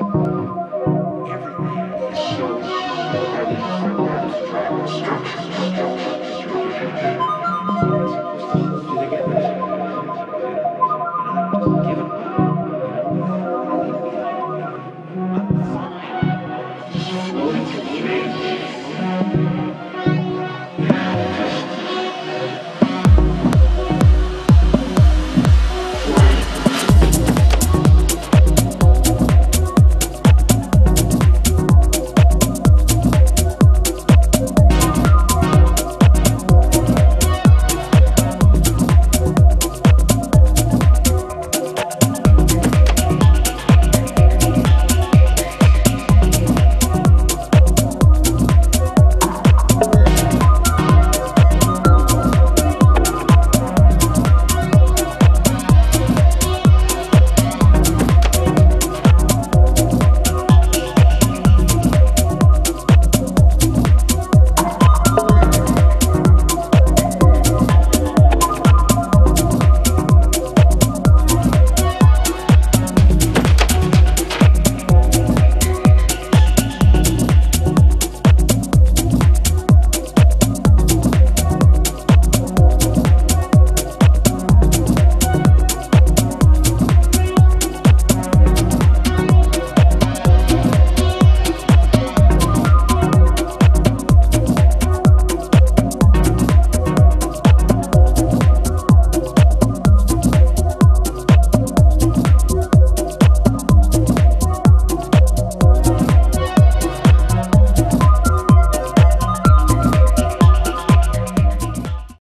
like.